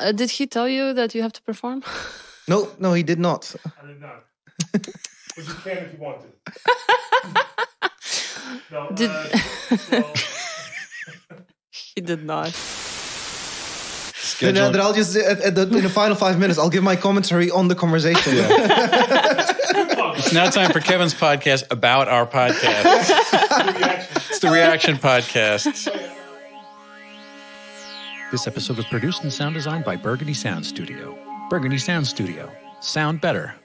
Uh, did he tell you that you have to perform? No, no, he did not. I did not. but you can if you want to. no, Did- uh, well, he did not. Then, uh, then I'll just at, at the, in the final five minutes, I'll give my commentary on the conversation. It's now time for Kevin's podcast about our podcast. it's the Reaction Podcast. This episode was produced and sound designed by Burgundy Sound Studio. Burgundy Sound Studio. Sound better.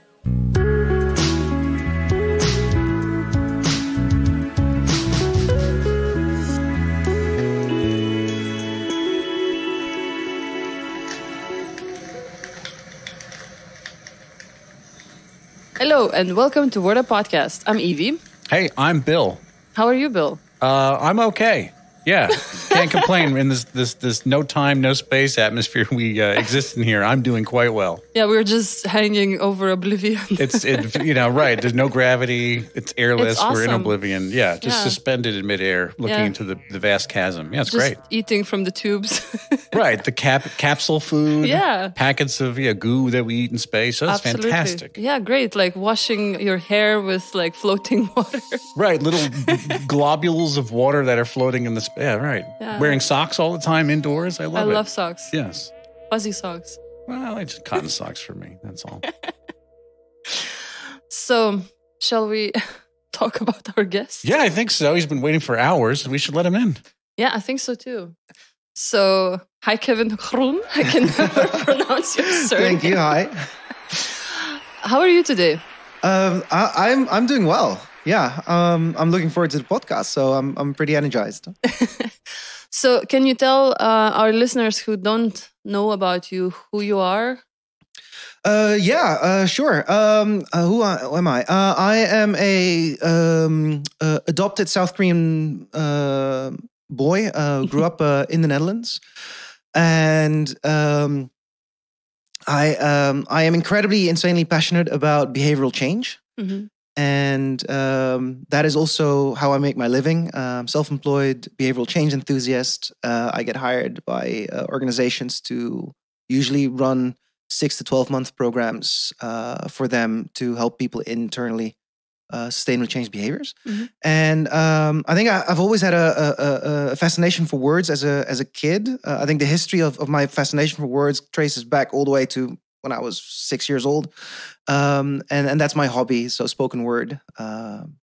Hello and welcome to Word Up Podcast. I'm Evy. Hey, I'm Bill. How are you, Bill? Uh, I'm okay. Yeah, can't complain in this this this no time, no space atmosphere we uh, exist in here. I'm doing quite well. Yeah, we're just hanging over oblivion. It's it, you know right. There's no gravity. It's airless. It's We're in oblivion. Yeah, just Yeah. suspended in midair, looking Yeah. into the, the vast chasm. Yeah, it's just great. eating from the tubes. Right, the cap capsule food. Yeah. packets of yeah goo that we eat in space. That's fantastic. Yeah, great. Like washing your hair with like floating water. Right, little globules of water that are floating in the space. Yeah, right. Yeah. Wearing socks all the time indoors. I I love it. love socks. Yes. Fuzzy socks. Well, it's just cotton socks for me. That's all. So, shall we talk about our guest? Yeah, I think so. He's been waiting for hours. We should let him in. Yeah, I think so too. So, hi, Kevin Groen. I can never pronounce your surname. Thank you. Hi. How are you today? Um, I, I'm I'm doing well. Yeah. Um, I'm looking forward to the podcast, so I'm I'm pretty energized. So, can you tell uh, our listeners who don't know about you who you are? Uh, yeah, uh, sure. Um, uh, who, I, who am I? Uh, I am a um, uh, adopted South Korean uh, boy. Uh, grew up uh, in the Netherlands, and um, I um, I am incredibly, insanely passionate about behavioral change, Mhm. And um, that is also how I make my living. Um, self-employed behavioral change enthusiast. Uh, I get hired by uh, organizations to usually run six to 12 month programs uh, for them to help people internally uh, sustainably change behaviors. Mhm. And um, I think I, I've always had a, a, a- a fascination for words as a, as a kid. Uh, I think the history of, of my fascination for words traces back all the way to when I was six years old. Um, and, and that's my hobby. So spoken word, um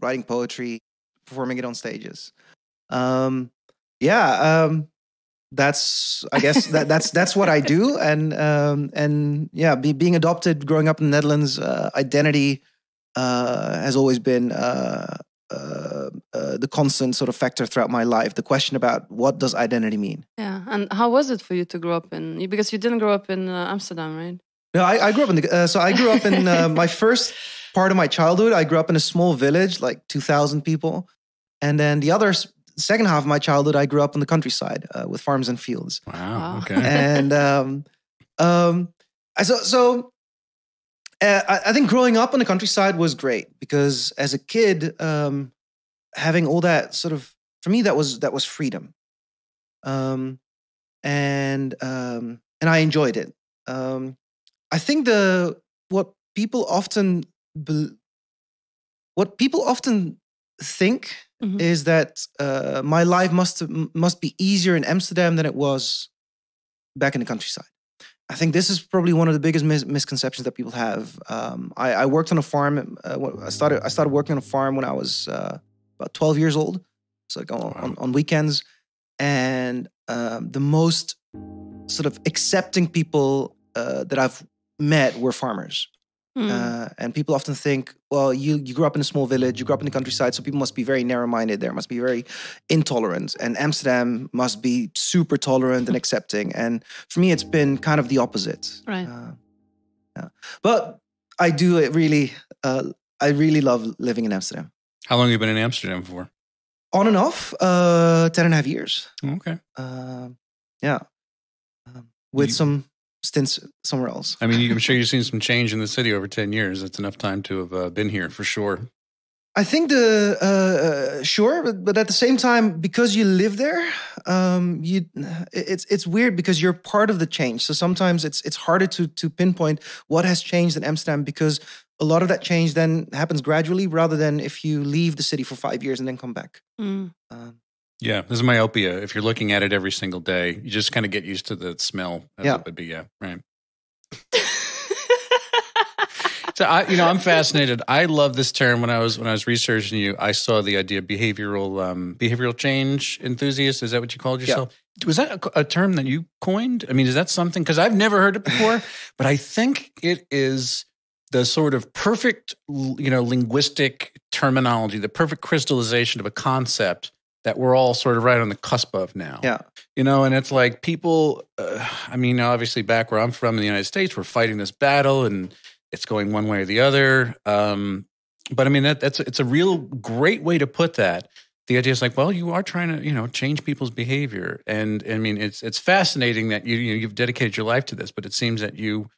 writing poetry, performing it on stages. Um, yeah, um, that's I guess that that's that's what I do, and um, and yeah, be, being adopted, growing up in the Netherlands, uh, identity uh, has always been uh, uh, the constant sort of factor throughout my life. The question about what does identity mean. Yeah. And how was it for you to grow up in, because you didn't grow up in uh, Amsterdam, right? No, I, I grew up in the, uh, so I grew up in uh, my first part of my childhood. I grew up in a small village, like two thousand people, and then the other second half of my childhood, I grew up in the countryside uh, with farms and fields. Wow. Wow. Okay. and um, um, so so uh, I, I think growing up in the countryside was great because as a kid, um, having all that sort of for me that was that was freedom, um, and um, and I enjoyed it. Um, I think the what people often bel what people often think Mhm. is that uh, my life must must be easier in Amsterdam than it was back in the countryside. I think this is probably one of the biggest mis- misconceptions that people have. Um, I, I worked on a farm. Uh, I started I started working on a farm when I was uh, about twelve years old, so like on, on, on weekends, and um, the most sort of accepting people uh, that I've met were farmers. Hmm. Uh, and people often think, well, you you grew up in a small village, you grew up in the countryside, so people must be very narrow-minded. There must be very intolerant, and Amsterdam must be super tolerant and accepting. And for me, it's been kind of the opposite. Right. Uh, yeah. But I do it really. Uh, I really love living in Amsterdam. How long have you been in Amsterdam for? On and off, uh, ten and a half years. Okay. Um yeah, um, with You- some stints somewhere else. I mean, I'm sure you've seen some change in the city over 10 years. That's enough time to have uh, been here for sure. I think the uh, uh, sure, but, but at the same time, because you live there, um, you it's it's weird because you're part of the change. So sometimes it's it's harder to to pinpoint what has changed in Amsterdam because a lot of that change then happens gradually, rather than if you leave the city for five years and then come back. Mm. Um, Yeah, this is myopia. If you're looking at it every single day, you just kind of get used to the smell. As Yeah. it would be. Yeah, right. So I, you know, I'm fascinated. I love this term. When I was when I was researching you, I saw the idea of behavioral um, behavioral change enthusiast. Is that what you called yourself? Was that a, a term that you coined? I mean, is that something? Because I've never heard it before, but I think it is the sort of perfect, you know, linguistic terminology, the perfect crystallization of a concept that we're all sort of right on the cusp of now. Yeah. You know, and it's like people, uh, I mean, obviously, back where I'm from in the United States, we're fighting this battle and it's going one way or the other. Um, but I mean, that, that's it's a real great way to put that. The idea is like, well, you are trying to, you know, change people's behavior, and I mean, it's it's fascinating that you, you know, you've dedicated your life to this, but it seems that you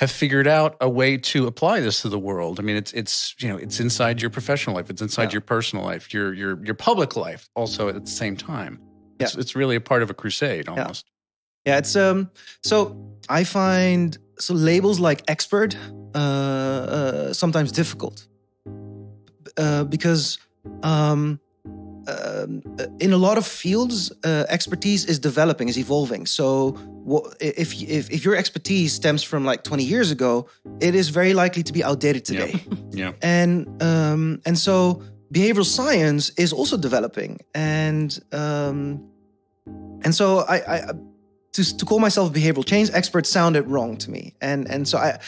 have figured out a way to apply this to the world. I mean, it's it's you know, it's inside your professional life, it's inside Yeah. your personal life, your your your public life, also at the same time. It's, it's really a part of a crusade almost. Yeah, it's um. So I find so labels like expert uh, uh sometimes difficult uh, because um. Um, in a lot of fields, uh, expertise is developing, is evolving. So, if, if if your expertise stems from like 20 years ago, it is very likely to be outdated Yeah. today. Yeah. and um, and so behavioral science is also developing, and um, and so I, I to to call myself a behavioral change expert sounded wrong to me, and and so I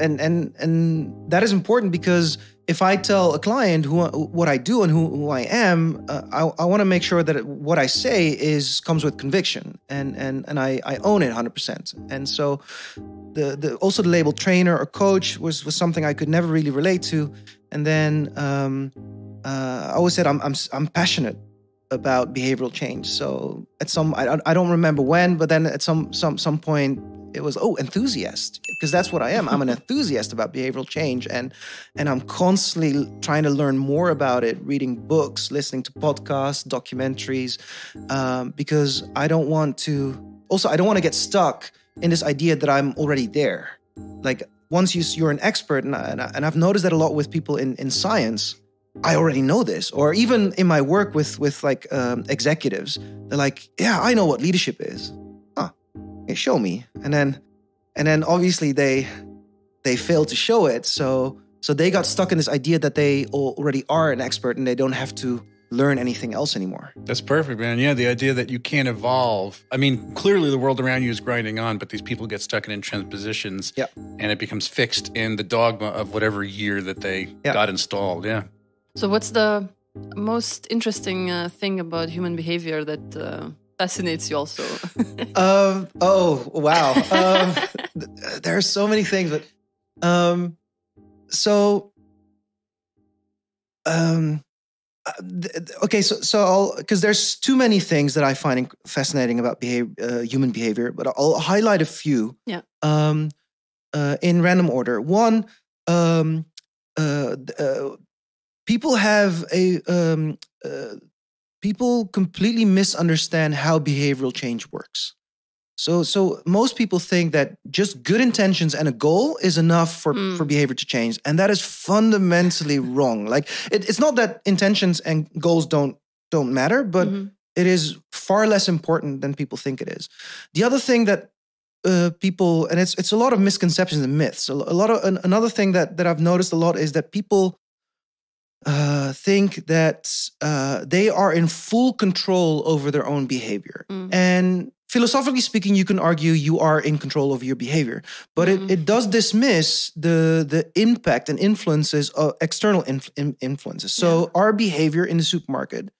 and and and that is important because if I tell a client who what I do and who, who I am, uh, I, I want to make sure that what I say is comes with conviction, and and and I, I own it 100. percent And so, the the also the label trainer or coach was was something I could never really relate to. And then um, uh, I always said I'm I'm I'm passionate about behavioral change. So at some I, I don't remember when, but then at some some some point it was oh enthusiast because that's what I am. I'm an enthusiast about behavioral change and and I'm constantly trying to learn more about it, reading books, listening to podcasts, documentaries, um, because I don't want to. Also, I don't want to get stuck in this idea that I'm already there. Like once you, you're an expert, and, I, and, I, and I've noticed that a lot with people in in science. I already know this, or even in my work with with like um, executives, they're like, "Yeah, I know what leadership is." Huh? Okay, show me, and then and then obviously they they fail to show it, so so they got stuck in this idea that they already are an expert and they don't have to learn anything else anymore. That's perfect, man. Yeah, the idea that you can't evolve. I mean, clearly the world around you is grinding on, but these people get stuck in entrenched positions. Yeah. And it becomes fixed in the dogma of whatever year that they Yeah. got installed. Yeah. So, what's the most interesting uh, thing about human behavior that uh, fascinates you also? Um. Oh wow. Um. th- there are so many things, but um. So. Um. uh, th- Okay, so so because there's too many things that I find fascinating about behave, uh, human behavior, but I'll highlight a few. Yeah. Um, uh, in random order. One, um, uh, uh, people have a um, uh, people completely misunderstand how behavioral change works. So, so most people think that just good intentions and a goal is enough for, Mm. for behavior to change, and that is fundamentally wrong. Like, it, it's not that intentions and goals don't don't matter, but Mhm. it is far less important than people think it is. The other thing that uh, people, and it's it's a lot of misconceptions and myths. A, a lot of an, another thing that that I've noticed a lot is that people uh, think that uh, they are in full control over their own behavior. Mm. And philosophically speaking, you can argue you are in control of your behavior, but Mhm. it, it does dismiss the the impact and influences of external inf- in- influences. So our behavior in the supermarket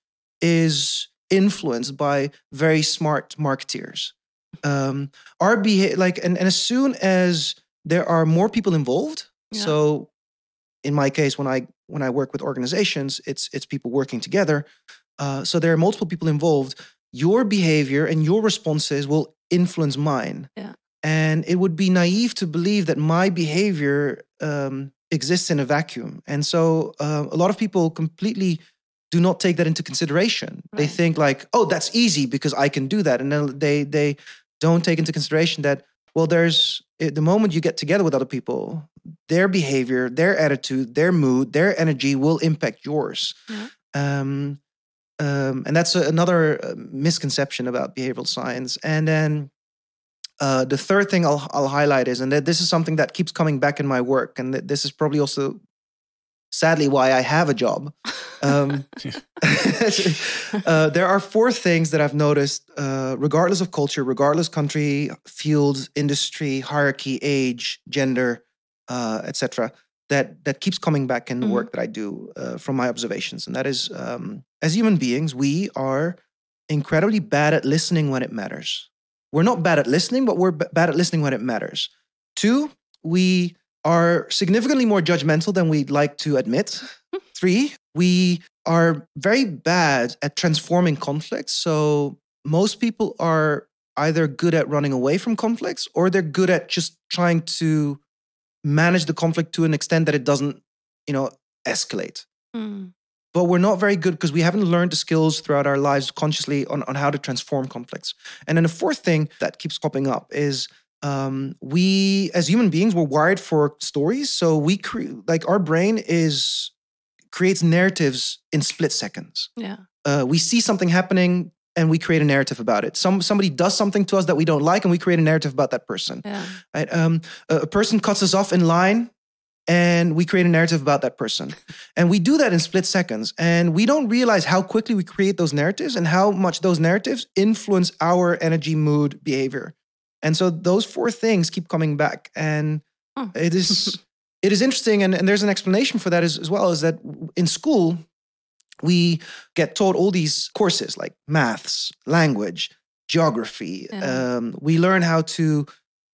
is influenced by very smart marketeers. Um, our behavior, like, and, and as soon as there are more people involved, Yeah. so in my case, when I when I work with organizations, it's it's people working together. Uh, so there are multiple people involved. Your behavior and your responses will influence mine. Yeah. And it would be naive to believe that my behavior um, exists in a vacuum, and so uh, a lot of people completely do not take that into consideration. They think like, "Oh, that's easy because I can do that," and then they they don't take into consideration that well, there's the moment you get together with other people, their behavior, their attitude, their mood, their energy will impact yours. Yeah. Um, um, and that's a, another uh, misconception about behavioral science. And then uh, the third thing I'll, I'll highlight is, and that this is something that keeps coming back in my work, and that this is probably also sadly why I have a job. Um, uh, there are four things that I've noticed, uh, regardless of culture, regardless country, field, industry, hierarchy, age, gender, uh, etc., that that keeps coming back in the Mhm. work that I do uh, from my observations, and that is, um, as human beings, we are incredibly bad at listening when it matters. We're not bad at listening, but we're b- bad at listening when it matters. Two, we are significantly more judgmental than we'd like to admit. Three, we are very bad at transforming conflicts. So most people are either good at running away from conflicts or they're good at just trying to manage the conflict to an extent that it doesn't, you know, escalate Mm. but we're not very good because we haven't learned the skills throughout our lives consciously on, on how to transform conflicts. And then the fourth thing that keeps popping up is um, we, as human beings, we're wired for stories. So we cre- like our brain is creates narratives in split seconds. Yeah. Uh, we see something happening and we create a narrative about it. Some somebody does something to us that we don't like, and we create a narrative about that person. Yeah. Right? Um, a, a person cuts us off in line, and we create a narrative about that person. and we do that in split seconds. And we don't realize how quickly we create those narratives and how much those narratives influence our energy, mood, behavior. And so those four things keep coming back. And Hmm. it is it is interesting, and, and there's an explanation for that as, as well, is that in school, we get taught all these courses like maths, language, geography. Yeah. Um, we learn how to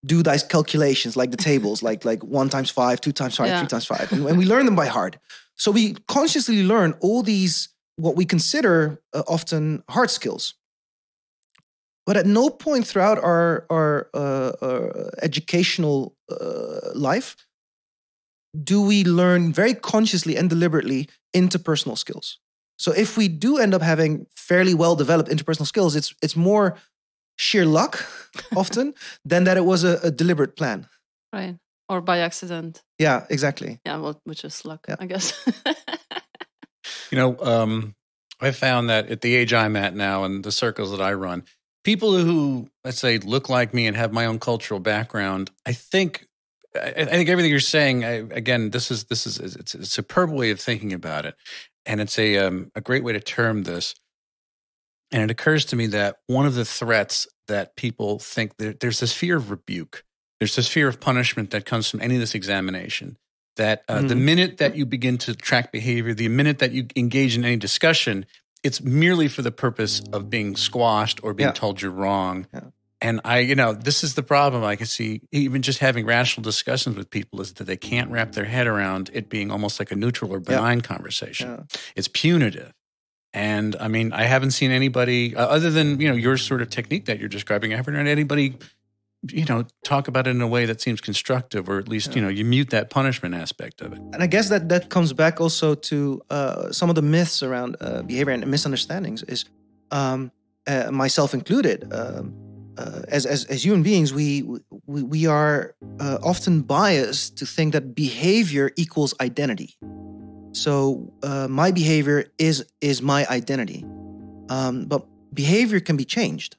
do these calculations like the tables, like like one times five, two times five, Yeah. three times five, and, and we learn them by heart. So we consciously learn all these what we consider uh, often hard skills. But at no point throughout our our uh, uh, educational uh, life do we learn very consciously and deliberately interpersonal skills. So if we do end up having fairly well developed interpersonal skills, it's it's more sheer luck often than that it was a, a deliberate plan. Right. Or by accident. Yeah, exactly. Yeah. Well, which is luck, Yeah. I guess. You know, um, I found that at the age I'm at now and the circles that I run, people who, let's say, look like me and have my own cultural background, I think. I I think everything you're saying. I, again, this is this is it's a superb way of thinking about it, and it's a um, a great way to term this. And it occurs to me that one of the threats that people think there, there's this fear of rebuke, there's this fear of punishment that comes from any of this examination. That uh, the Mhm. minute that you begin to track behavior, the minute that you engage in any discussion, it's merely for the purpose of being squashed or being Yeah. told you're wrong. Yeah. And I, you know, this is the problem I can see even just having rational discussions with people is that they can't wrap their head around it being almost like a neutral or benign conversation. Yeah. It's punitive. And I mean, I haven't seen anybody uh, other than, you know, your sort of technique that you're describing. I haven't heard anybody, you know, talk about it in a way that seems constructive or at least, you know, you mute that punishment aspect of it. And I guess that that comes back also to uh, some of the myths around uh, behavior and misunderstandings. Is um, uh, myself included. Um, uh, as, as as human beings, we we, we are uh, often biased to think that behavior equals identity. So uh, my behavior is is my identity, um, but behavior can be changed.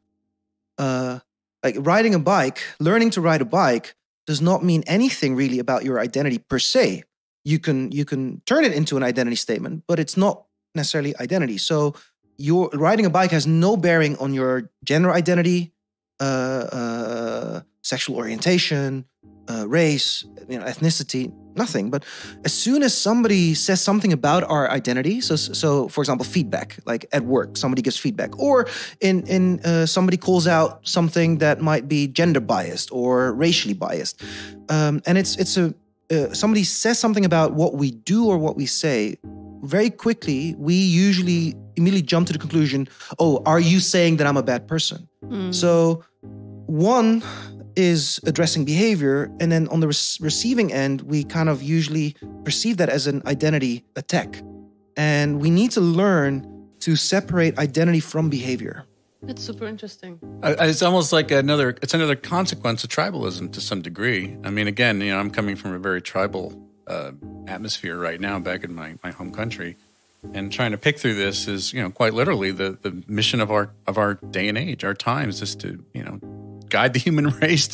Uh, like riding a bike, learning to ride a bike does not mean anything really about your identity per se. You can you can turn it into an identity statement, but it's not necessarily identity. So your riding a bike has no bearing on your gender identity, uh, uh, sexual orientation, uh, race, you know, ethnicity, nothing. But as soon as somebody says something about our identity, so so for example, feedback, like at work, somebody gives feedback, or in in uh, somebody calls out something that might be gender biased or racially biased, um, and it's it's a uh, somebody says something about what we do or what we say. Very quickly, we usually immediately jump to the conclusion: Oh, are you saying that I'm a bad person? Mm. So, one, is addressing behavior, and then on the re- receiving end, we kind of usually perceive that as an identity attack, and we need to learn to separate identity from behavior. It's super interesting. It's almost like another. It's another consequence of tribalism to some degree. I mean, again, you know, I'm coming from a very tribal uh, atmosphere right now, back in my, my home country, and trying to pick through this is, you know, quite literally the the mission of our of our day and age, our times, is to you know guide the human race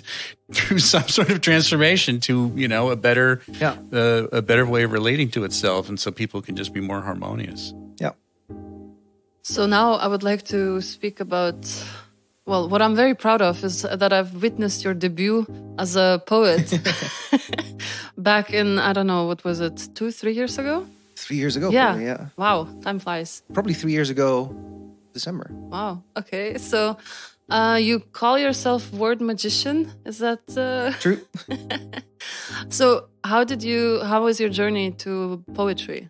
through some sort of transformation to you know a better Yeah. uh, a better way of relating to itself, and so people can just be more harmonious. Yeah. So now I would like to speak about. Well, what I'm very proud of is that I've witnessed your debut as a poet back in, I don't know, what was it, two, three years ago? Three years ago, Yeah. probably, yeah. Wow, time flies. Probably three years ago, December. Wow. Okay. So uh, you call yourself word magician? Is that. Uh... True. So how did you, how was your journey to poetry?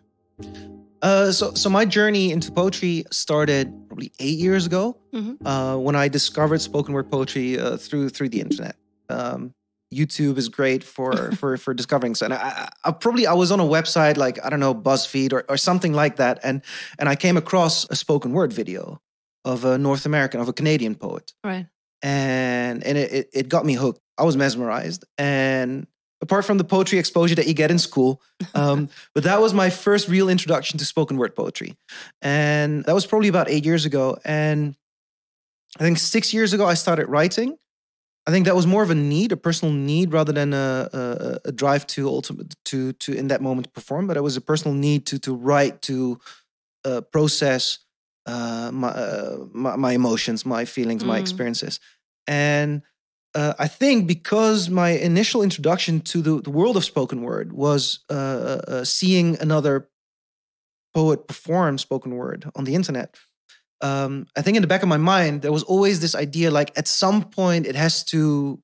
Uh, so, so my journey into poetry started probably eight years ago Mhm. uh, when I discovered spoken word poetry uh, through through the internet. Um, YouTube is great for for for discovering. So, and I, I, I probably I was on a website like I don't know BuzzFeed or, or something like that, and and I came across a spoken word video of a North American of a Canadian poet, Right. and and it, it, got me hooked. I was mesmerized, and apart from the poetry exposure that you get in school, um, but that was my first real introduction to spoken word poetry, and that was probably about eight years ago. And I think six years ago I started writing. I think that was more of a need, a personal need, rather than a, a, a drive to ultimate to to in that moment perform. But it was a personal need to to write, to uh, process uh, my, uh, my my emotions, my feelings, my Mm. experiences, and uh, I think because my initial introduction to the, the world of spoken word was uh, uh, seeing another poet perform spoken word on the internet. Um, I think in the back of my mind there was always this idea, like at some point it has to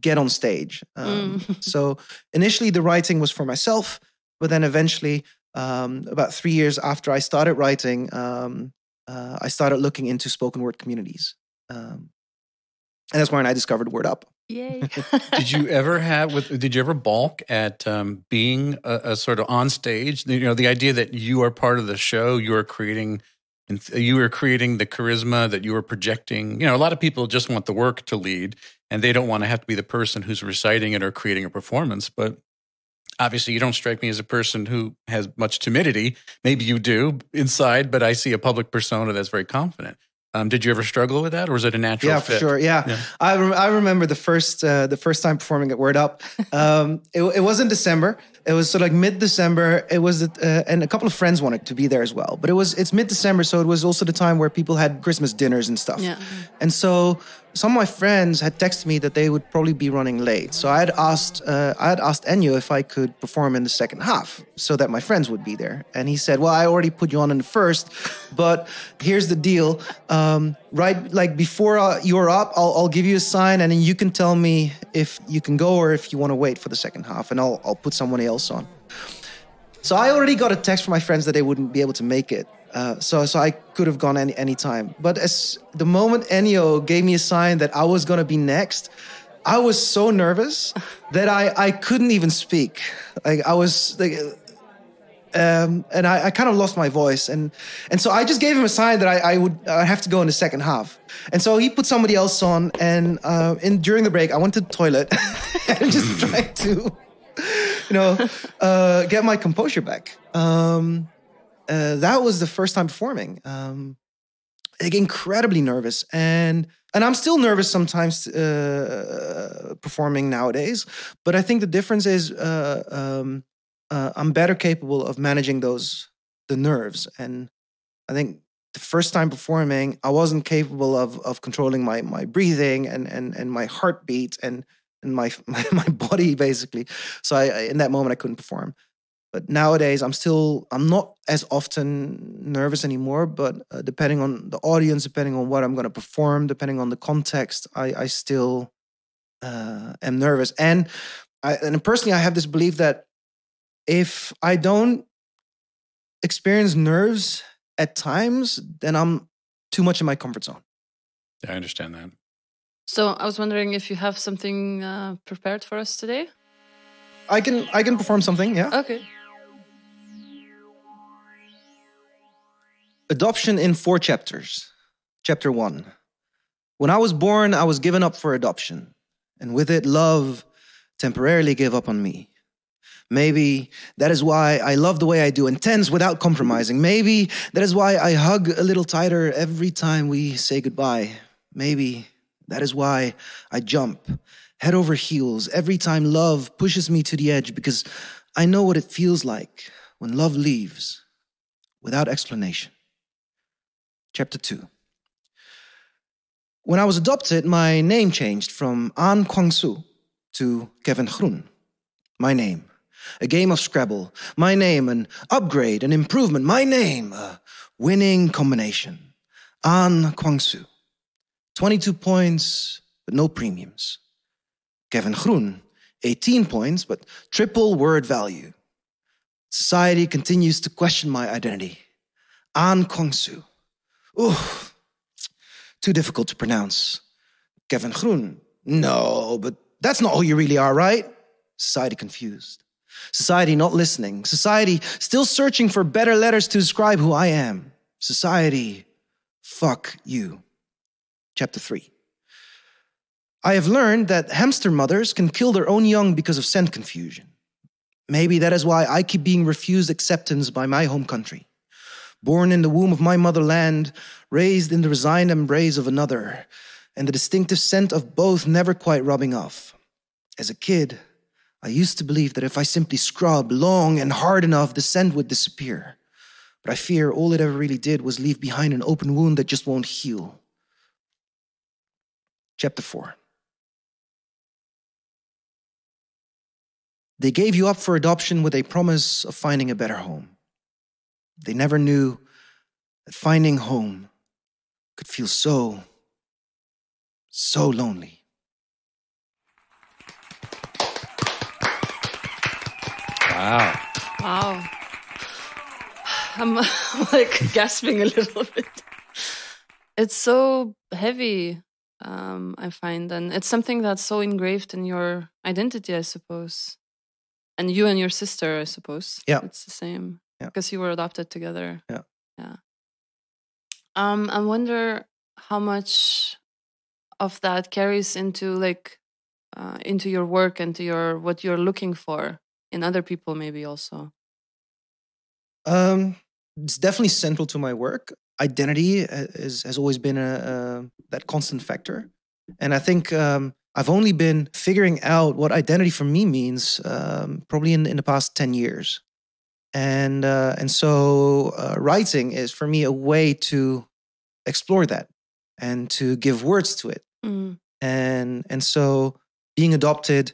get on stage. Um, Mm. so initially the writing was for myself, but then eventually, um, about three years after I started writing, um, uh, I started looking into spoken word communities. Um, and that's when I discovered Word Up. Yay. did you ever have with did you ever balk at um, being a, a sort of on stage you know the idea that you are part of the show you are creating you are creating the charisma that you are projecting you know a lot of people just want the work to lead and they don't want to have to be the person who's reciting it or creating a performance but obviously you don't strike me as a person who has much timidity maybe you do inside but i see a public persona that's very confident um, did you ever struggle with that or was it a natural yeah, fit? for sure. Yeah, Yeah. I rem- I remember the first uh, the first time performing at Word Up. Um, it, it was in December. It was sort of like mid December. It was, uh, and a couple of friends wanted to be there as well. But it was it's mid December, so it was also the time where people had Christmas dinners and stuff. Yeah. And so some of my friends had texted me that they would probably be running late. So I had asked uh, I had asked Ennio if I could perform in the second half so that my friends would be there. And he said, "Well, I already put you on in the first, but here's the deal. Um, right, like before uh, you're up, I'll, I'll give you a sign, and then you can tell me if you can go or if you want to wait for the second half, and I'll I'll put someone else on." So I already got a text from my friends that they wouldn't be able to make it. Uh, so so I could have gone any any time. But as the moment Ennio gave me a sign that I was gonna be next, I was so nervous that I I couldn't even speak. Like I was like. Um, and I, I kind of lost my voice, and and so I just gave him a sign that I, I would I have to go in the second half, and so he put somebody else on, and uh, in during the break I went to the toilet and just tried to you know, uh, get my composure back. Um, uh, that was the first time performing. Um, like incredibly nervous, and and I'm still nervous sometimes uh, performing nowadays. But I think the difference is uh, um, uh, I'm better capable of managing those the nerves, and I think the first time performing, I wasn't capable of of controlling my my breathing and and and my heartbeat and and my my, my body basically. So I, I in that moment I couldn't perform. But nowadays I'm still I'm not as often nervous anymore. But uh, depending on the audience, depending on what I'm going to perform, depending on the context, I I still uh, am nervous. And I and personally I have this belief that if I don't experience nerves at times, then I'm too much in my comfort zone. Yeah, I understand that. So I was wondering if you have something uh, prepared for us today. I can I can perform something. Yeah. Okay. Adoption in four chapters. Chapter one. When I was born, I was given up for adoption, and with it, love temporarily gave up on me. Maybe that is why I love the way I do, intense without compromising. Maybe that is why I hug a little tighter every time we say goodbye. Maybe that is why I jump head over heels every time love pushes me to the edge because I know what it feels like when love leaves without explanation. Chapter 2. When I was adopted, my name changed from An Kwang Soo to Kevin Groen. My name. A game of Scrabble. My name. An upgrade, an improvement. My name. A winning combination. An Kwang Soo. 22 points, but no premiums. Kevin Groen. 18 points, but triple word value. Society continues to question my identity. An Kwang Soo. Ooh, too difficult to pronounce. Kevin Groen. No, but that's not who you really are, right? Society confused. Society not listening. Society still searching for better letters to describe who I am. Society, fuck you. Chapter 3. I have learned that hamster mothers can kill their own young because of scent confusion. Maybe that is why I keep being refused acceptance by my home country born in the womb of my motherland, raised in the resigned embrace of another, and the distinctive scent of both never quite rubbing off. As a kid, I used to believe that if I simply scrub long and hard enough, the scent would disappear. But I fear all it ever really did was leave behind an open wound that just won't heal. Chapter 4 They gave you up for adoption with a promise of finding a better home. They never knew that finding home could feel so, so lonely. Wow. Wow. I'm like gasping a little bit. It's so heavy, um, I find, and it's something that's so engraved in your identity, I suppose. And you and your sister, I suppose. Yeah. It's the same. Yeah. Because you were adopted together. Yeah. Yeah. Um, I wonder how much of that carries into like uh, into your work and to your what you're looking for in other people, maybe also. Um, it's definitely central to my work. Identity uh, is, has always been a, a that constant factor, and I think um, I've only been figuring out what identity for me means um, probably in, in the past ten years, and uh, and so uh, writing is for me a way to explore that and to give words to it, Mm. and and so being adopted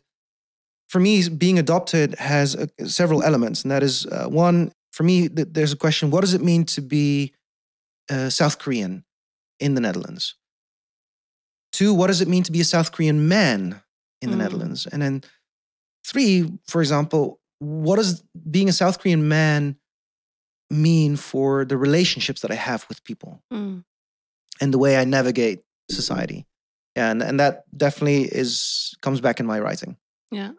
for me being adopted has uh, several elements and that is uh, one for me th- there's a question what does it mean to be uh, south korean in the netherlands two what does it mean to be a south korean man in the Mm. netherlands and then three for example what does being a south korean man mean for the relationships that i have with people Mm. and the way i navigate society yeah, and, and that definitely is comes back in my writing Yeah.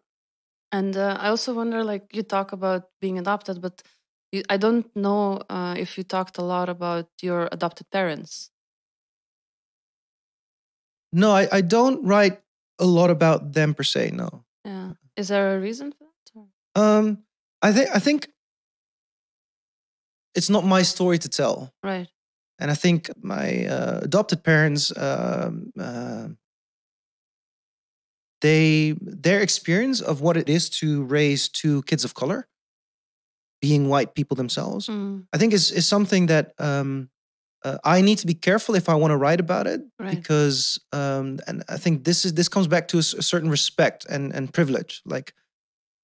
And uh, I also wonder like, you talk about being adopted, but you, I don't know uh, if you talked a lot about your adopted parents. No, I, I don't write a lot about them per se. No. Yeah. Is there a reason for that? or- Um, I think I think it's not my story to tell, Right. and I think my uh, adopted parents, um, uh, they their experience of what it is to raise two kids of color, being white people themselves, Mm. I think is is something that um, uh, I need to be careful if I want to write about it Right. because um, and I think this is this comes back to a certain respect and and privilege. Like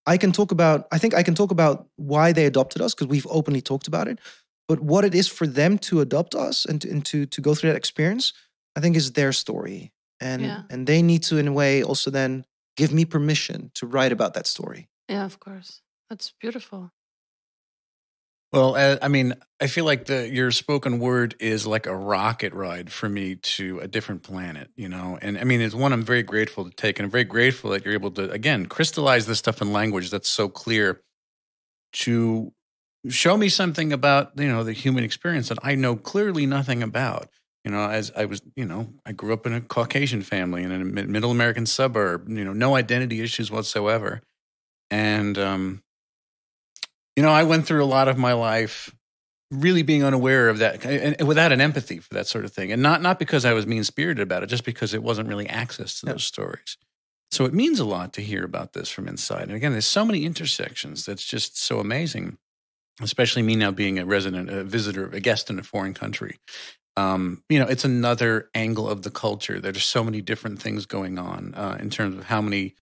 I can talk about I think I can talk about why they adopted us because we've openly talked about it, but what it is for them to adopt us and to, and to to go through that experience, I think is their story and Yeah. and they need to in a way also then give me permission to write about that story. Yeah, of course. That's beautiful. Well, uh, I mean, I feel like the your spoken word is like a rocket ride for me to a different planet, you know. And I mean, it's one I'm very grateful to take, and I'm very grateful that you're able to again crystallize this stuff in language that's so clear to show me something about you know the human experience that I know clearly nothing about. You know, as I was, you know, I grew up in a Caucasian family in a middle American suburb. You know, no identity issues whatsoever, and um, you know, I went through a lot of my life really being unaware of that and and without an empathy for that sort of thing. And not not because I was mean spirited about it, just because it wasn't really access to those stories. So it means a lot to hear about this from inside. And again, there's so many intersections that's just so amazing, especially me now being a resident, a visitor, a guest in a foreign country. Um, you know, it's another angle of the culture. There's so many different things going on uh, in terms of how many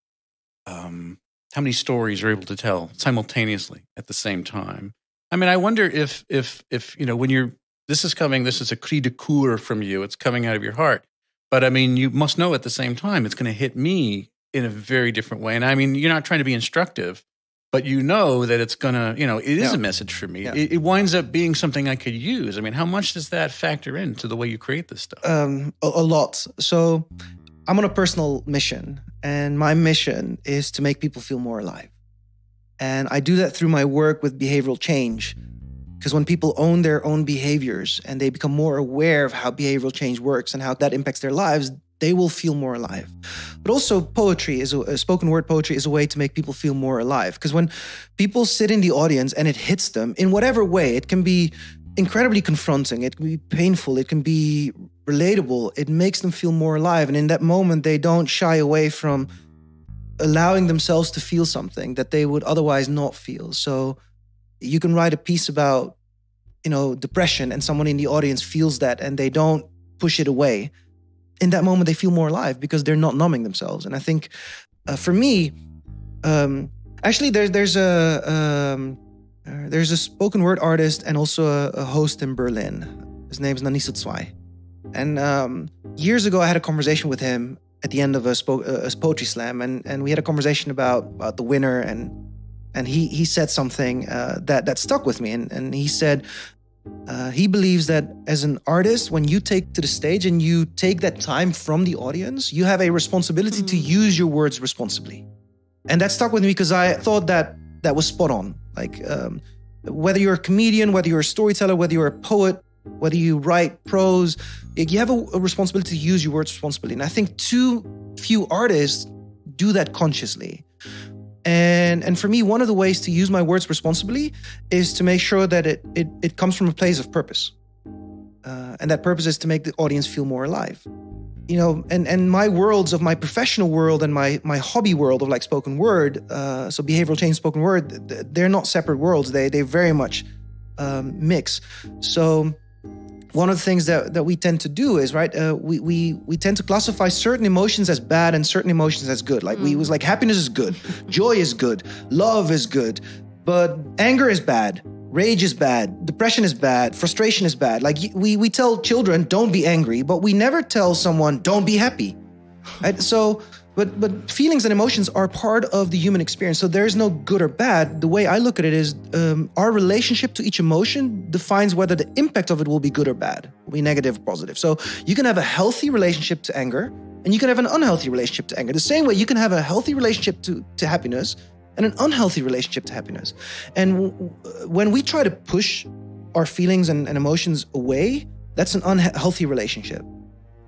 um, how many stories you're able to tell simultaneously at the same time. I mean, I wonder if if if you know when you're this is coming, this is a cri de coeur from you. It's coming out of your heart. But I mean, you must know at the same time it's going to hit me in a very different way. And I mean, you're not trying to be instructive, but you know that it's going to, you know, it is Yeah. a message for me. Yeah. It, it winds up being something I could use. I mean, how much does that factor into the way you create this stuff? um, a, a lot. So I'm on a personal mission, and my mission is to make people feel more alive. And I do that through my work with behavioral change. Because when people own their own behaviors and they become more aware of how behavioral change works and how that impacts their lives, they will feel more alive. But also, poetry is a, spoken word poetry is a way to make people feel more alive. Because when people sit in the audience and it hits them in whatever way, it can be incredibly confronting, it can be painful, it can be relatable. It makes them feel more alive. And in that moment, they don't shy away from allowing themselves to feel something that they would otherwise not feel. So you can write a piece about, you know, depression and someone in the audience feels that and they don't push it away. In that moment, they feel more alive because they're not numbing themselves. And I think uh, for me, um, actually, there's there's a um, uh, there's a spoken word artist and also a, a host in Berlin. His name's Nanisa Zwei. And um, years ago, I had a conversation with him at the end of a, spo- a poetry slam, and, and we had a conversation about, about the winner, and and he he said something uh, that that stuck with me, and and he said. Uh, he believes that as an artist, when you take to the stage and you take that time from the audience, you have a responsibility to use your words responsibly, and that stuck with me because I thought that that was spot on. Like um, whether you're a comedian, whether you're a storyteller, whether you're a poet, whether you write prose, you have a, a responsibility to use your words responsibly. And I think too few artists do that consciously. And and for me, one of the ways to use my words responsibly is to make sure that it it, it comes from a place of purpose. Uh, and that purpose is to make the audience feel more alive. You know, and and my worlds of my professional world and my my hobby world of like spoken word, uh, so behavioral change, spoken word, th- th- they're not separate worlds. They they very much um, mix. So one of the things that, that we tend to do is right uh, we, we we tend to classify certain emotions as bad and certain emotions as good. Like we was like happiness is good joy is good love is good but anger is bad rage is bad depression is bad frustration is bad. Like we we tell children don't be angry but we never tell someone don't be happy. Right so but but feelings and emotions are part of the human experience. So there's no good or bad. The way i look at it is um, our relationship to each emotion defines whether the impact of it will be good or bad will be negative or positive. So you can have a healthy relationship to anger and you can have an unhealthy relationship to anger. The same way you can have a healthy relationship to, to happiness and an unhealthy relationship to happiness. And w- when we try to push our feelings and, and emotions away that's an unhealthy relationship.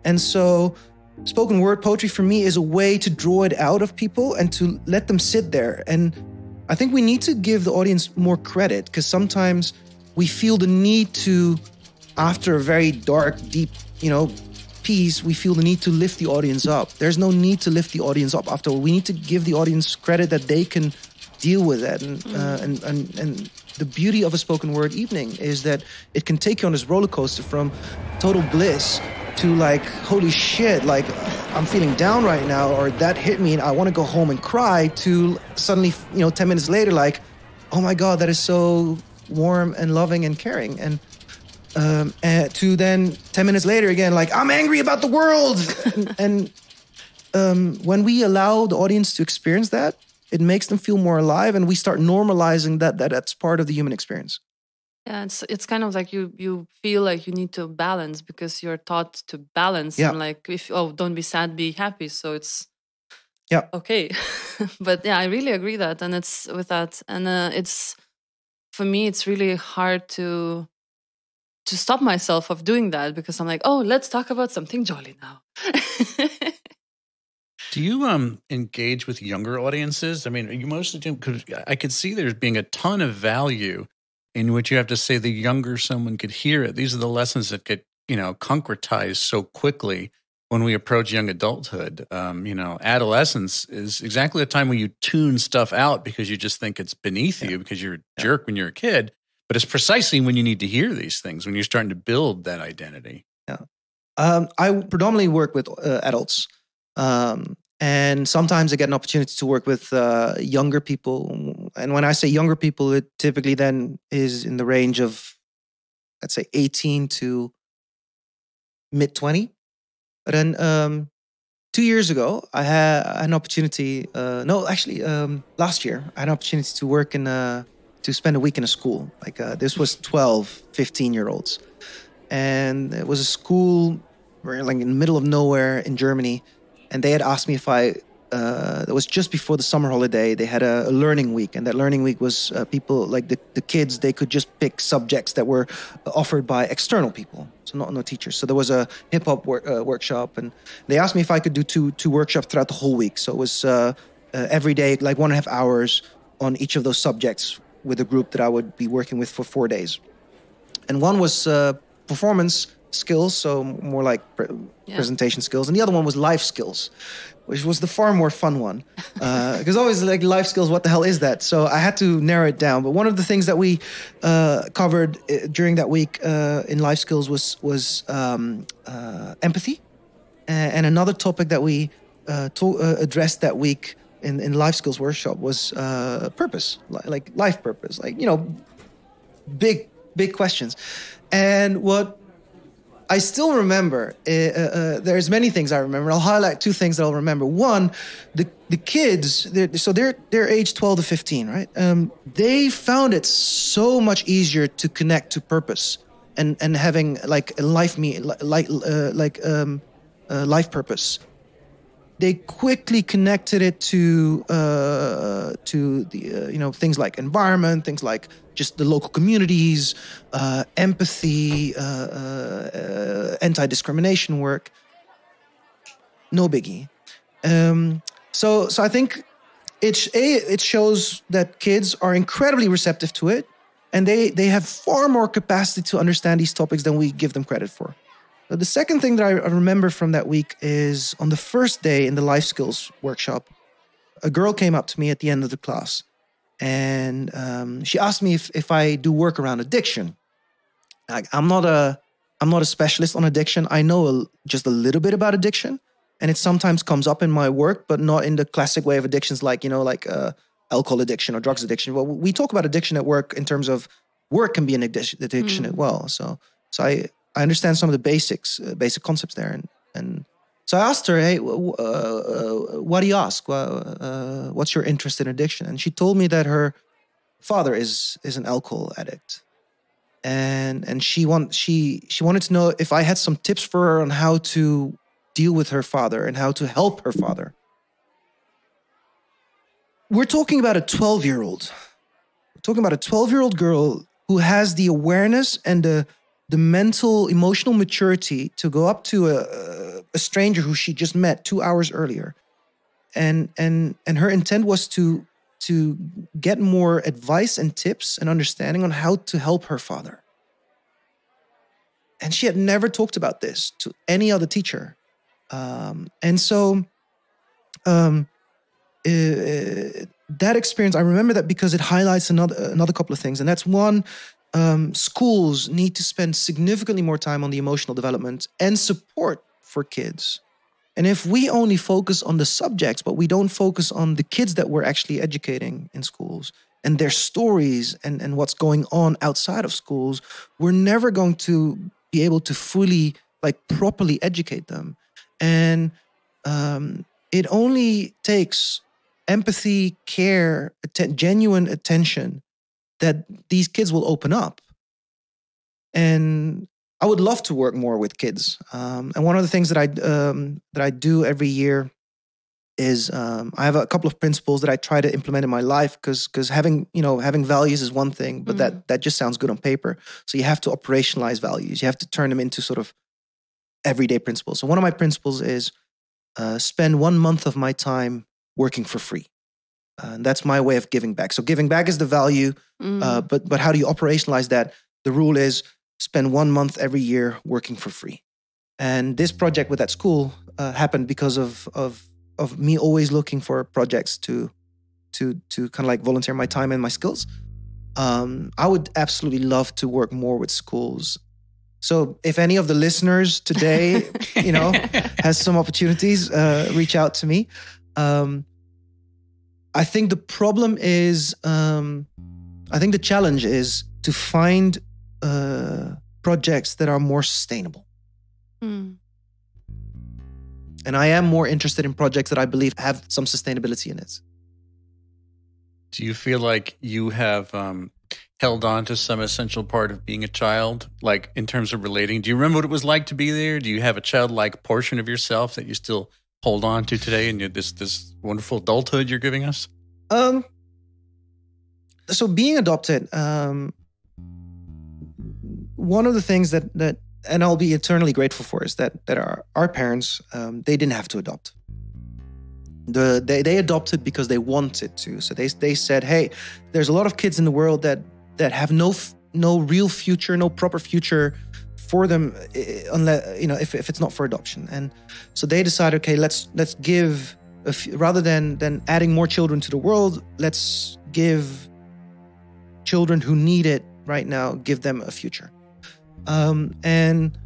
And so spoken word poetry for me is a way to draw it out of people and to let them sit there. And I think we need to give the audience more credit because sometimes we feel the need to, after a very dark, deep, you know, piece, we feel the need to lift the audience up. There's no need to lift the audience up after. We need to give the audience credit that they can deal with that. And, uh, and, and, and the beauty of a spoken word evening is that it can take you on this roller coaster from total bliss to like, holy shit, like I'm feeling down right now, or that hit me and I want to go home and cry, to suddenly, you know, 10 minutes later, like, oh my God, that is so warm and loving and caring. And, um, and to then 10 minutes later again, like, I'm angry about the world. and, and um, when we allow the audience to experience that, it makes them feel more alive and we start normalizing that, that that's part of the human experience. Yeah, it's it's kind of like you you feel like you need to balance because you're taught to balance Yeah. and like if oh don't be sad, be happy. So it's Yeah. okay. but yeah, I really agree that and it's with that and uh, it's for me it's really hard to to stop myself of doing that because I'm like, oh, let's talk about something jolly now. Do you um engage with younger audiences? I mean, you mostly do because I could see there's being a ton of value in which you have to say the younger someone could hear it. These are the lessons that get you know concretized so quickly when we approach young adulthood. Um, you know, adolescence is exactly the time when you tune stuff out because you just think it's beneath you because you're a jerk when you're a kid. But it's precisely when you need to hear these things when you're starting to build that identity. Um, I predominantly work with uh, adults, um, and sometimes I get an opportunity to work with uh, younger people. And when I say younger people, it typically then is in the range of, let's say, 18 to mid 20. But then um, two years ago, I had an opportunity. Uh, no, actually, um, last year, I had an opportunity to work in a, to spend a week in a school. Like uh, this was 12, 15 year olds and it was a school like in the middle of nowhere in Germany, and they had asked me if I. Uh, it was just before the summer holiday. They had a, a learning week, and that learning week was uh, people like the, the kids. They could just pick subjects that were offered by external people, so not no teachers. So there was a hip hop wor- uh, workshop, and they asked me if I could do two two workshops throughout the whole week. So it was uh, uh, every day, like one and a half hours on each of those subjects with a group that I would be working with for four days and one was uh, performance skills, so more like pre- Yeah. presentation skills, and the other one was life skills, which was the far more fun one. Because always like life skills, what the hell is that? So I had to narrow it down. But one of the things that we uh, covered uh, during that week uh, in life skills was was um, uh, empathy, and another topic that we uh, to- uh, addressed that week in, in life skills workshop was uh, purpose, li- like life purpose, like you know big big questions and what i still remember uh, uh, there's many things i remember i'll highlight two things that i'll remember. One the the kids they're, so they're they're age 12 to 15 right? Um, they found it so much easier to connect to purpose and and having like a life me like uh, like um, uh, life purpose they quickly connected it to uh, to the uh, you know things like environment, things like just the local communities, uh, empathy, uh, uh, anti discrimination work. No biggie. Um, so so I think it's a it shows that kids are incredibly receptive to it, and they they have far more capacity to understand these topics than we give them credit for. The second thing that I I remember from that week is on the first day in the life skills workshop, a girl came up to me at the end of the class and um, she asked me if, if I do work around addiction. Like, I'm not a I'm not a specialist on addiction. I know a, just a little bit about addiction, and it sometimes comes up in my work, but not in the classic way of addictions, like you know, like uh, alcohol addiction or drugs addiction. Well, we talk about addiction at work in terms of work can be an addiction, addiction as well. So, so I I understand some of the basics, uh, basic concepts there, and and so I asked her, "Hey, uh, what do you ask? Uh, what's your interest in addiction?" And she told me that her father is is an alcohol addict, and and she want she she wanted to know if I had some tips for her on how to deal with her father and how to help her father. We're talking about a twelve year old. We're talking about a twelve year old girl who has the awareness and the the mental emotional maturity to go up to a, a stranger who she just met two hours earlier. And and and her intent was to to get more advice and tips and understanding on how to help her father. And she had never talked about this to any other teacher. Um, and so um, uh, that experience i remember that because it highlights another another couple of things. And that's one um, schools need to spend significantly more time on the emotional development and support for kids. And if we only focus on the subjects, but we don't focus on the kids that we're actually educating in schools and their stories and, and what's going on outside of schools, we're never going to be able to fully, like, properly educate them. And um, it only takes empathy, care, atten- genuine attention that these kids will open up and I would love to work more with kids. Um, and one of the things that I um, that I do every year is um, I have a couple of principles that I try to implement in my life because because having you know having values is one thing, but that that just sounds good on paper. So you have to operationalize values. You have to turn them into sort of everyday principles. So one of my principles is uh, spend one month of my time working for free. Uh, and that's my way of giving back. So giving back is the value, Mm. uh, but but how do you operationalize that? The rule is spend one month every year working for free. And this project with that school uh, happened because of of of me always looking for projects to to to kind of like volunteer my time and my skills. Um, I would absolutely love to work more with schools. So if any of the listeners today, you know, has some opportunities, uh, reach out to me. Um, I think the problem is, um, I think the challenge is to find uh, projects that are more sustainable. Mm. And I am more interested in projects that I believe have some sustainability in it. Do you feel like you have um, held on to some essential part of being a child, like in terms of relating? Do you remember what it was like to be there? Do you have a childlike portion of yourself that you still hold on to today in your, this this wonderful adulthood you're giving us? Um, so being adopted, um, one of the things that that and I'll be eternally grateful for is that that our our parents um, they didn't have to adopt. The they they adopted because they wanted to. So they they said, hey, there's a lot of kids in the world that that have no no real future, no proper future for them eh, unless you know if, if it's not for adoption and so they decided okay let's let's give rather than than adding more children to the world let's give children who need it right now give them a future. Um, and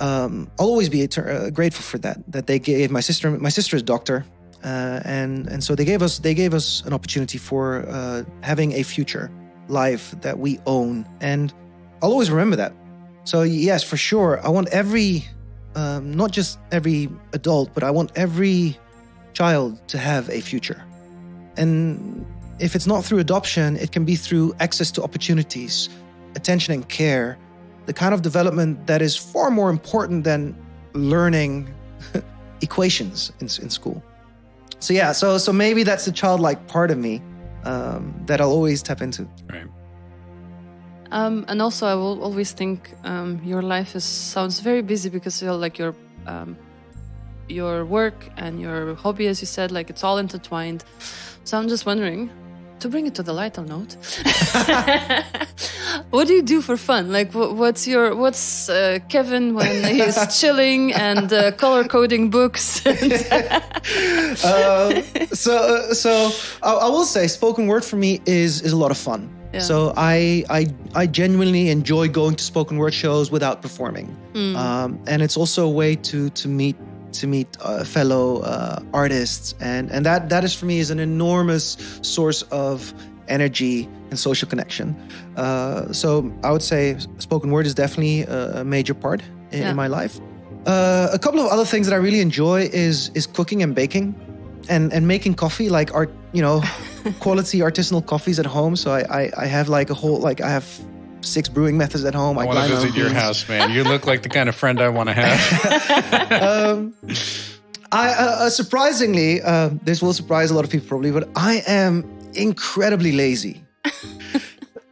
um, I'll always be uh, grateful for that that they gave my sister my sister is doctor uh, and and so they gave us they gave us an opportunity for uh, having a future life that we own. And I'll always remember that. So yes for sure I want every um, not just every adult but I want every child to have a future and if it's not through adoption it can be through access to opportunities attention and care the kind of development that is far more important than learning equations in, in school. So yeah, so so maybe that's the childlike part of me um, that I'll always tap into. Right. Um, and also, I will always think um, your life is sounds very busy because you're like your um, your work and your hobby, as you said, like it's all intertwined. So I'm just wondering, to bring it to the lighter note, what do you do for fun? Like, what's your what's uh, Kevin when he's chilling and uh, color coding books? Uh, so uh, so I, I will say, spoken word for me is is a lot of fun. Yeah. So I I I genuinely enjoy going to spoken word shows without performing, Mm. um, and it's also a way to to meet to meet uh, fellow uh, artists, and and that that is for me is an enormous source of energy and social connection. Uh, so I would say spoken word is definitely a, major part in, Yeah. in my life. Uh, a couple of other things that I really enjoy is is cooking and baking, and and making coffee like art, you know, quality artisanal coffees at home. So I, I I have like a whole like I have six brewing methods at home. I want to grind my own visit your beans. house, man. You look like the kind of friend I want to have. um, I uh, uh, surprisingly, uh, this will surprise a lot of people probably, but I am incredibly lazy.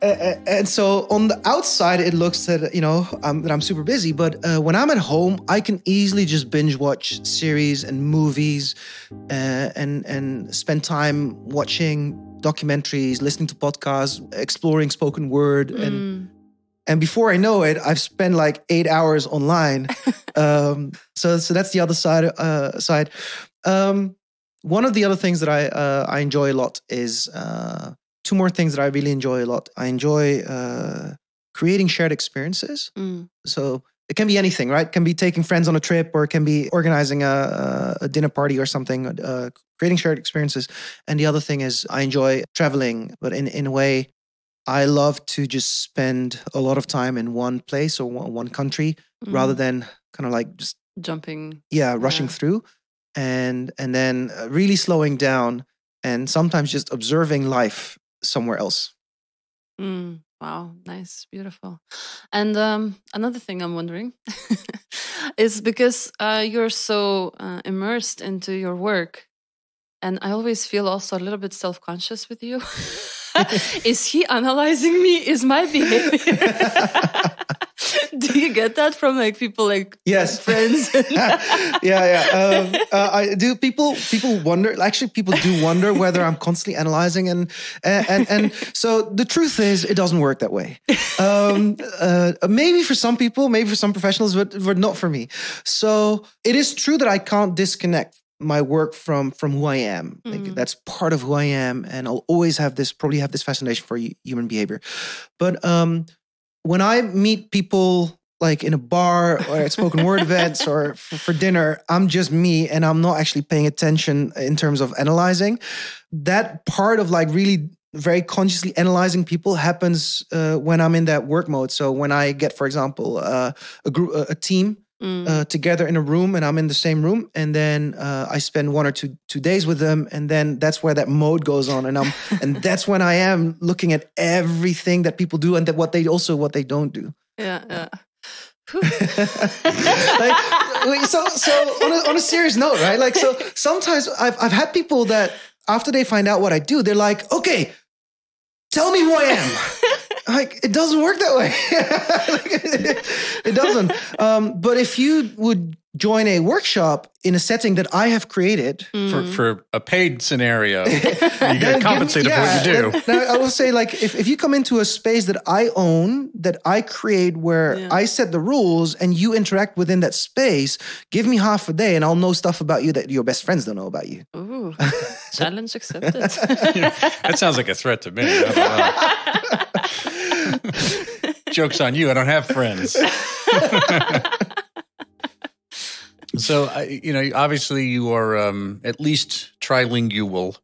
Uh, uh, and so on the outside, it looks that you know um, that I'm super busy. But uh, when I'm at home, I can easily just binge watch series and movies, uh, and and spend time watching documentaries, listening to podcasts, exploring spoken word, and Mm. and before I know it, I've spent like eight hours online. um, so, so that's the other side. Uh, side. Um, one of the other things that I uh, I enjoy a lot is uh, two more things that I really enjoy a lot. I enjoy uh, creating shared experiences. Mm. So it can be anything, right? It can be taking friends on a trip, or it can be organizing a, a dinner party or something. Uh, creating shared experiences. And the other thing is I enjoy traveling, but in in a way I love to just spend a lot of time in one place or one, country Mm. rather than kind of like just jumping. yeah rushing Yeah. through and and then uh, really slowing down and sometimes just observing life somewhere else. Mm. Wow, nice, beautiful. And um, another thing I'm wondering is because uh, you're so uh, immersed into your work, and I always feel also a little bit self conscious with you. is he analyzing me? Is my behavior? Do you get that from like people like Yes. friends? yeah, yeah. Um, uh, I do. People, people wonder. Actually, people do wonder whether I'm constantly analyzing, and and and, and so the truth is, it doesn't work that way. Um, uh, maybe for some people, maybe for some professionals, but but not for me. So it is true that I can't disconnect my work from from who I am. Like, Mhm. that's part of who I am, and I'll always have this probably have this fascination for human behavior. But um, when I meet people like in a bar or at spoken word events or for, for dinner, I'm just me and I'm not actually paying attention in terms of analyzing. That part of like really very consciously analyzing people happens uh, when I'm in that work mode. So when I get, for example, uh, a group, a team Mm. uh, together in a room and I'm in the same room and then uh, I spend one or two two days with them and then that's where that mode goes on and I'm and that's when I am looking at everything that people do and that what they also what they don't do. yeah, yeah. like, so so on a, on a serious note, right? Like so sometimes I've I've had people that after they find out what I do, they're like, okay, tell me who I am. like it doesn't work that way. It, it doesn't. Um, but if you would join a workshop in a setting that I have created, for, for a paid scenario. you get compensated give- for what you do. Now, I will say, like, if, if you come into a space that I own, that I create, where Yeah. I set the rules and you interact within that space, give me half a day and I'll know stuff about you that your best friends don't know about you. Ooh, challenge accepted. That sounds like a threat to me. I don't know. Joke's on you. I don't have friends. so, you know, obviously you are um, at least trilingual,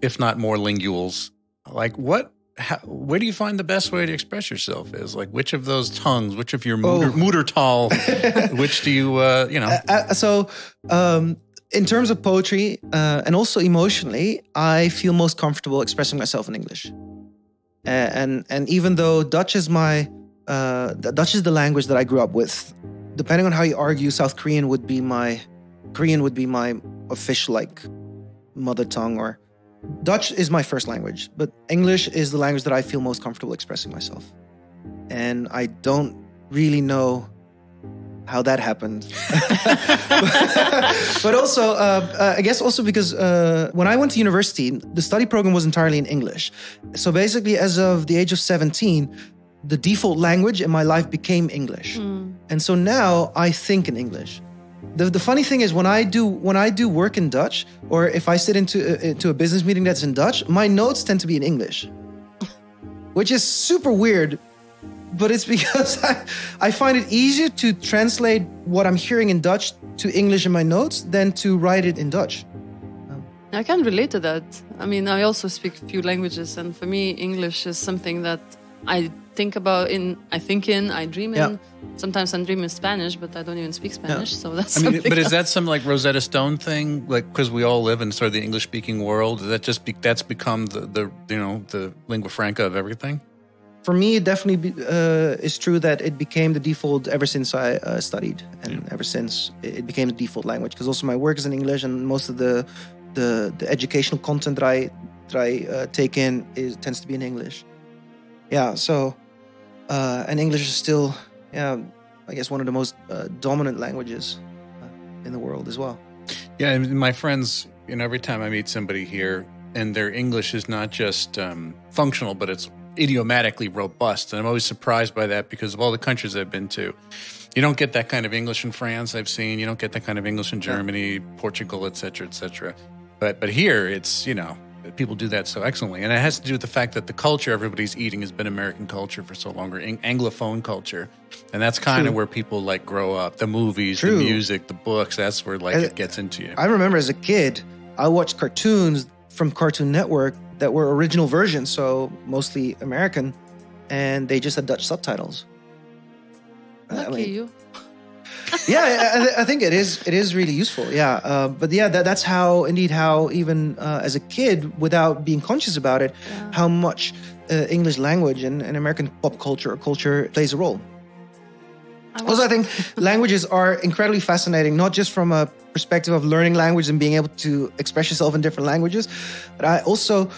if not more linguals. Like, what? How, where do you find the best way to express yourself? Is like which of those tongues, which of your Oh. mutter, muttertal, which do you, uh, you know? Uh, so, um, in terms of poetry uh, and also emotionally, I feel most comfortable expressing myself in English. Uh, and and even though Dutch is my uh, Dutch is the language that I grew up with, depending on how you argue, South Korean would be my Korean would be my official like mother tongue or Dutch is my first language, but English is the language that I feel most comfortable expressing myself. And I don't really know how that happened. but also, uh, uh, I guess also because uh, when I went to university, the study program was entirely in English. So basically, as of the age of 17, the default language in my life became English. And so now I think in English. The, the funny thing is when I do when I do work in Dutch or if I sit into uh, into a business meeting that's in Dutch, my notes tend to be in English, which is super weird. But it's because I, I find it easier to translate what I'm hearing in Dutch to English in my notes than to write it in Dutch. I can relate to that. I mean, I also speak a few languages, and for me, English is something that I think about in, I think in, I dream in. Yeah. Sometimes I dream in Spanish, but I don't even speak Spanish, so that's I mean, something but is that some like Rosetta Stone thing? Like, because we all live in sort of the English speaking world, that just be, that's become the, the you know the lingua franca of everything? For me, it definitely uh, is true that it became the default ever since I uh, studied, and ever since it became the default language. Because also my work is in English, and most of the the, the educational content that I that I uh, take in is tends to be in English. Yeah, so uh, and English is still, yeah, I guess one of the most uh, dominant languages uh, in the world as well. Yeah, and my friends, you know, every time I meet somebody here, and their English is not just um, functional, but it's idiomatically robust, and I'm always surprised by that because of all the countries I've been to. You don't get that kind of English in France. I've seen. You don't get that kind of English in Germany, Portugal, et cetera, et cetera. But but here, it's you know people do that so excellently, and it has to do with the fact that the culture everybody's eating has been American culture for so long, or Ang- Anglophone culture, and that's kind of where people like grow up. The movies, True. the music, the books. That's where like And- it gets into you. I remember as a kid, I watched cartoons from Cartoon Network that were original versions, so mostly American, and they just had Dutch subtitles. I mean, you. yeah, I- I, I think it is. It is really useful. Yeah, uh, but yeah, that, that's how, indeed, how even uh, as a kid, without being conscious about it, Yeah. how much uh, English language and, and American pop culture or culture plays a role. I Also, I think languages are incredibly fascinating, not just from a perspective of learning language and being able to express yourself in different languages, but I also,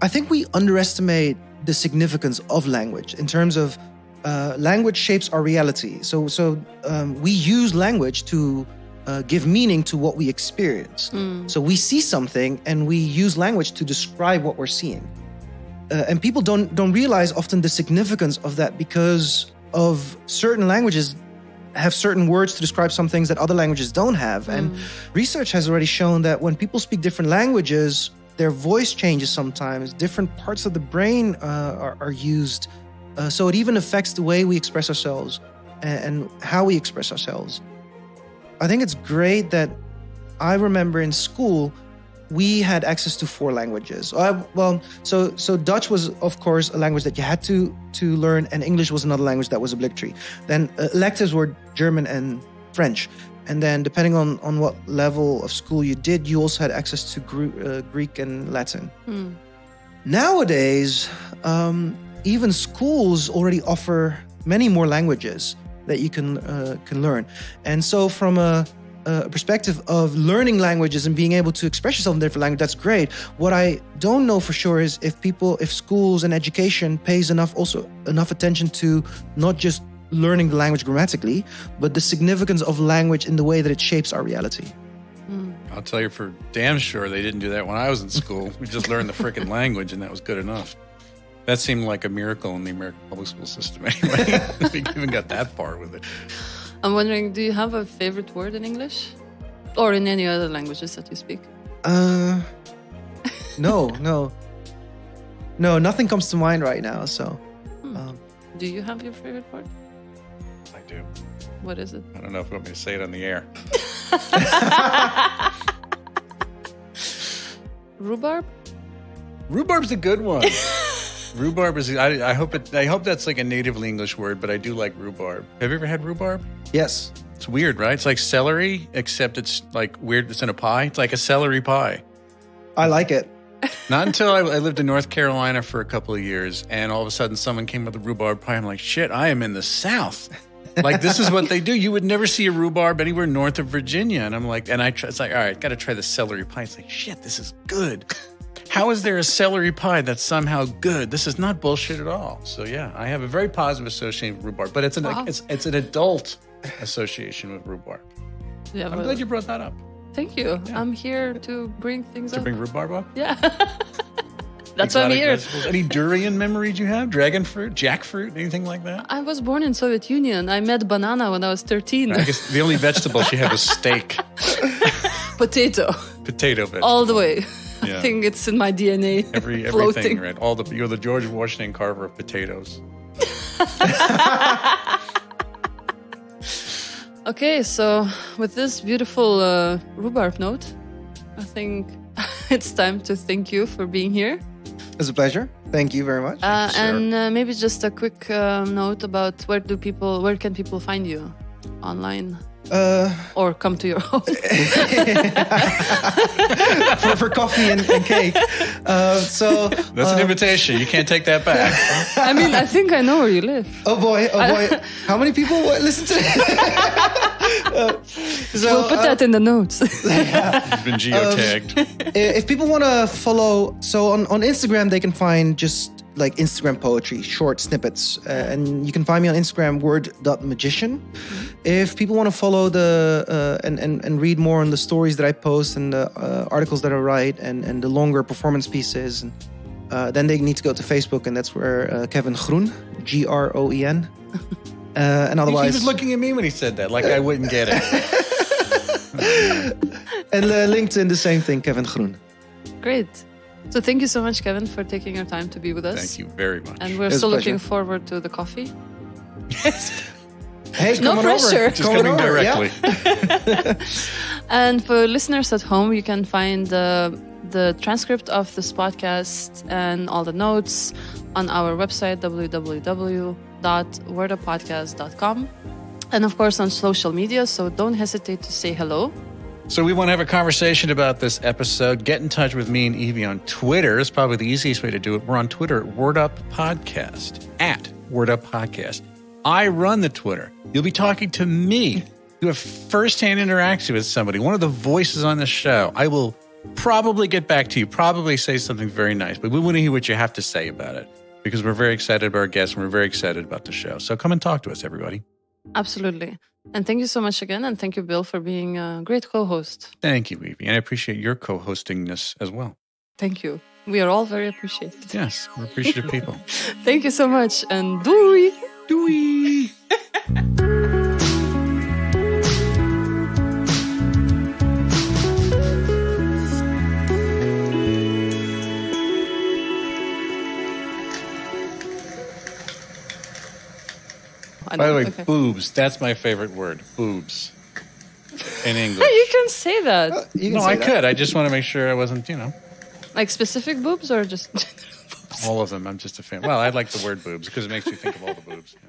I think we underestimate the significance of language in terms of uh, language shapes our reality. So, so um, we use language to uh, give meaning to what we experience. So we see something and we use language to describe what we're seeing uh, and people don't don't realize often the significance of that because of certain languages have certain words to describe some things that other languages don't have. And research has already shown that when people speak different languages their voice changes sometimes. Different parts of the brain uh, are, are used uh, so it even affects the way we express ourselves and, and how we express ourselves. I think it's great that i remember in school we had access to four languages. Uh, well, so so Dutch was of course a language that you had to to learn, and English was another language that was obligatory. Then uh, electives were German and French, and then depending on on what level of school you did, you also had access to Gru- uh, Greek and Latin. Nowadays, um, even schools already offer many more languages that you can uh, can learn, and so from a, a perspective of learning languages and being able to express yourself in different language, that's great. What I don't know for sure is if people, if schools and education pays enough also enough attention to not just learning the language grammatically, but the significance of language in the way that it shapes our reality. Hmm. I'll tell you for damn sure they didn't do that when I was in school. we just learned the freaking language, and that was good enough. That seemed like a miracle in the American public school system. Anyway, we even got that far with it. I'm wondering, do you have a favorite word in English, or in any other languages that you speak? Uh, no, no, no, nothing comes to mind right now. So, um, Do you have your favorite word? I do. What is it? I don't know if you want me to say it on the air. Rhubarb? Rhubarb's a good one. Rhubarb is. I, I hope it. I hope that's like a natively English word, but I do like rhubarb. Have you ever had rhubarb? yes, It's weird, right? It's like celery, except it's like weird. It's in a pie. It's like a celery pie. I like it. Not until I, I lived in North Carolina for a couple of years, and all of a sudden someone came with a rhubarb pie. I'm like, shit, I am in the South. Like this is what they do. You would never see a rhubarb anywhere north of Virginia, and I'm like, and I try, it's like, all right, got to try the celery pie. It's like, shit, this is good. How is there a celery pie that's somehow good? This is not bullshit at all. So yeah, I have a very positive association with rhubarb, but it's an Wow. it's it's an adult association with rhubarb. Have I'm glad you brought that up. Thank you. I'm here to bring things To up. bring rhubarb up. yeah. That's why I'm here. vegetables. Any durian memories you have? Dragon fruit, jackfruit, anything like that? I was born in Soviet Union. I met banana when I was 13. I guess the only vegetable she had was steak, Potato. potato vegetable. All the way. Yeah. I think it's in my DNA. Every everything, right? All the you're the George Washington Carver of potatoes. Okay, so with this beautiful uh, rhubarb note, I think it's time to thank you for being here. It's a pleasure. Thank you very much. Uh, sir. and uh, maybe just a quick uh, note about where do people, where can people find you online Uh, or come to your home? for, for coffee and, and cake. Uh, so, That's an invitation. You can't take that back. I mean, I think I know where you live. oh boy, oh boy, how many people wa- listen to this? Uh, so, we'll put uh, that in the notes. You've been geotagged. if people want to follow, so on, on Instagram, they can find just like Instagram poetry, short snippets. Uh, and you can find me on Instagram, word.magician. If people want to follow the, uh, and, and, and read more on the stories that I post and the uh, articles that I write and, and the longer performance pieces, and, uh, then they need to go to Facebook, and that's where uh, Kevin Groen, G R O E N. Uh, and otherwise he was looking at me when he said that, like I wouldn't get it. and uh, LinkedIn, the same thing, Kevin Groen. Great. So thank you so much, Kevin, for taking your time to be with us. Thank you very much. And we're It was a still looking forward to the coffee. Hey, No pressure. Just Come on coming over, yeah. directly. And for listeners at home, you can find uh, the transcript of this podcast and all the notes on our website, www.worduppodcast.com. And of course, on social media, so don't hesitate to say hello So we want to have a conversation about this episode. Get in touch with me and Evy on Twitter. It's probably the easiest way to do it. We're on Twitter at Word Up Podcast. At Word Up Podcast. I run the Twitter. You'll be talking to me. You have firsthand interaction with somebody, one of the voices on the show. I will probably get back to you, probably say something very nice, but we want to hear what you have to say about it because we're very excited about our guests and we're very excited about the show. So come and talk to us, everybody. Absolutely. And thank you so much again. And thank you, Bill, for being a great co host. Thank you, Evy. And I appreciate your co hostingness as well. Thank you. We are all very appreciative. Yes, we're appreciative people. Thank you so much. And doei! Doei. By the way, okay. boobs. That's my favorite word. Boobs. In Oh, English. you can say that. You can No, say I that. could. I just want to make sure I wasn't, you know, Like specific boobs or just all of them. I'm just a fan. Well, I like the word boobs because it makes you think of all the boobs. Yeah.